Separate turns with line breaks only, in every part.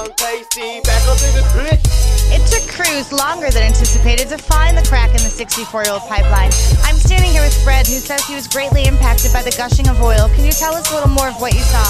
Young Pastey, back up in the bitch.
It took crews longer than anticipated to find the crack in the 64 year old pipeline. I'm standing here with Fred, who says he was greatly impacted by the gushing of oil. Can you tell us a little more of what you saw?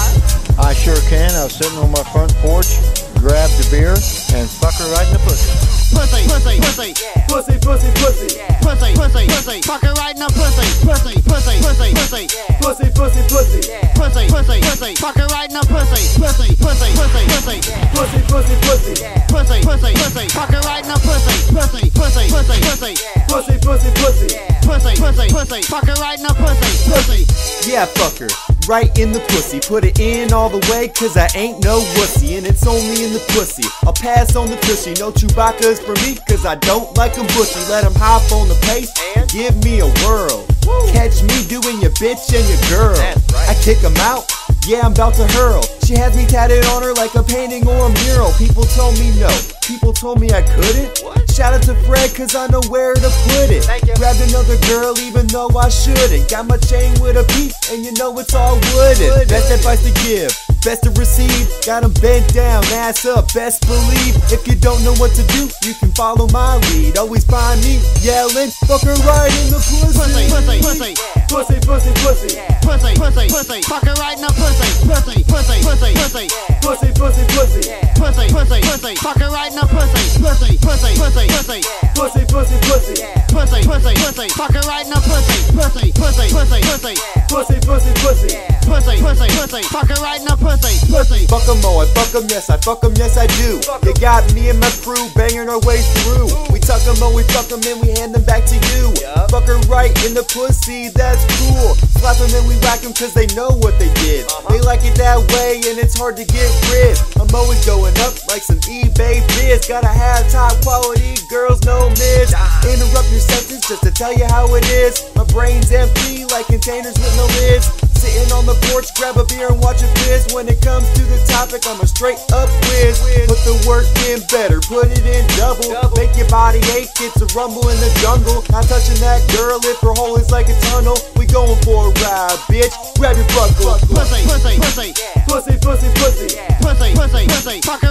I sure can. I was sitting on my front porch, grabbed a beer, and fuck her right in the pussy.
Pussy, pussy, pussy,
Pussy, pussy, pussy.
pussy, pussy, pussy, fuck her right in the pussy, pussy, pussy, pussy, pussy,
Pussy, pussy, pussy.
pussy, pussy, pussy, fuck her right in the pussy, pussy, pussy, pussy, pussy,
Pussy, pussy, pussy.
pussy, pussy, pussy, fuck her right in the pussy, pussy, pussy, pussy, pussy,
Pussy, pussy, pussy.
pussy, pussy, pussy, fuck her right in the pussy, pussy.
Yeah, fuck her. Right in the pussy. Put it in all the way, cause I ain't no wussy. And it's only in the pussy. I'll pass on the tushy. No Chewbacca's for me, cause I don't like 'em bushy. Let 'em hop on the pace and give me a whirl. Catch me doing your bitch and your girl.
Right.
I kick 'em out. Yeah, I'm about to hurl. She has me tatted on her like a painting or a mural. People told me no. People told me I couldn't.
What?
Shout out to Fred, cause I know where to put it. Grabbed another girl, even though I shouldn't. Got my chain with a piece, and you know it's all wooden. Best advice to give, best to receive. Got 'em bent down, ass up, best believe. If you don't know what to do, you can follow my lead. Always find me yelling, fuck her right in the
Pussy,
pussy.
pussy, pussy,
Pussy, pussy, pussy.
pussy, pussy, pussy, fuck her right in the pussy, pussy, pussy, pussy, pussy,
Pussy, pussy, pussy.
pussy, pussy, pussy, fuck her right in the pussy, pussy, pussy, pussy, pussy,
Pussy, pussy, pussy.
pussy, pussy, pussy, fuck her right in the pussy, pussy, pussy, pussy, pussy,
Pussy, pussy, pussy.
pussy, pussy, pussy, fuck pussy.
Fuck 'em all, I fuck 'em, yes, I fuck 'em, yes, I do. You got me and my crew banging our ways through. We tuck 'em all, we fuck 'em, and we hand them back to you.
Yup.
Fuck her right in the pussy, that's cool. Slap 'em and we whack 'em cause they know what they did. Uh-huh. They like it that way, and it's hard to get rid. I'm always going up like some eBay biz. Gotta have top quality girls, no mids. Interrupt your sentence just to tell you how it is. My brain's empty like containers with no lids. Sitting on the porch, grab a beer and watch a fizz. When it comes to the topic, I'm a straight up whiz. Put the work in better, put it in double. Make your body ache, it's a rumble in the jungle. Not touching that girl if her hole is like a tunnel. We going for a ride, bitch. Grab your buckle.
Pussy, pussy, pussy,
Pussy, pussy, pussy.
pussy, pussy, pussy, fuck her right in the pussy, pussy, pussy, pussy, pussy,
Pussy, pussy, pussy.
pussy, pussy, pussy, fuck her right in the pussy, pussy, pussy, pussy, pussy,
Pussy, pussy, pussy.
pussy, pussy, pussy,